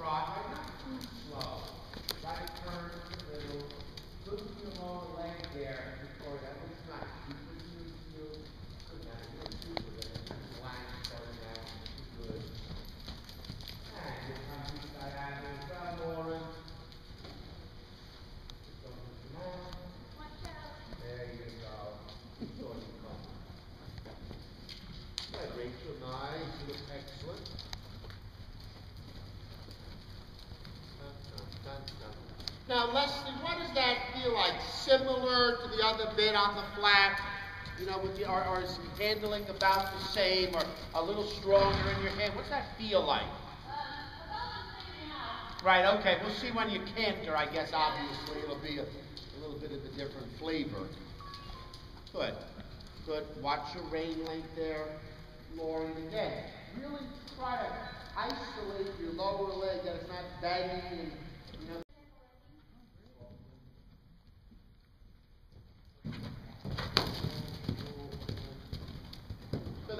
trot, but not too slow. Gotta turn to the middle, looking along the leg there, before that looks nice. Keep the heel, heel, good now, you don't with it, it's line starting out, good. And here comes the diagonal, down, Lauren. There you go. Saw you. Yeah, Rachel, nice, you look excellent. Now, Leslie, what does that feel like? Similar to the other bit on the flat? You know, with the, or, or is handling about the same, or a little stronger in your hand? What's that feel like? Right, okay, we'll see when you canter, I guess, obviously, it'll be a, a little bit of a different flavor. Good, good, watch your rein length there, Lauren, again, really try to isolate your lower leg, that it's not banging and,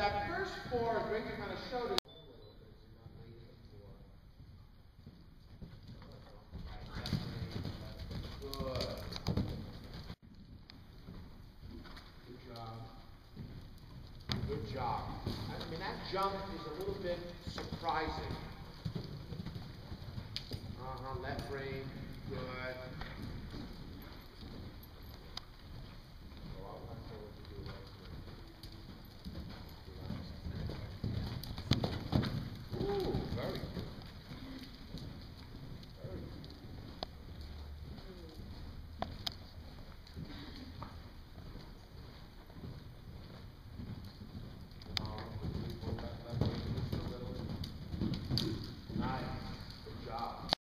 that first four is going to kind of show to job. I mean, that jump is a little bit surprising. Uh-huh, left brain, good.